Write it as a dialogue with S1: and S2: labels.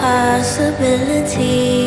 S1: possibility.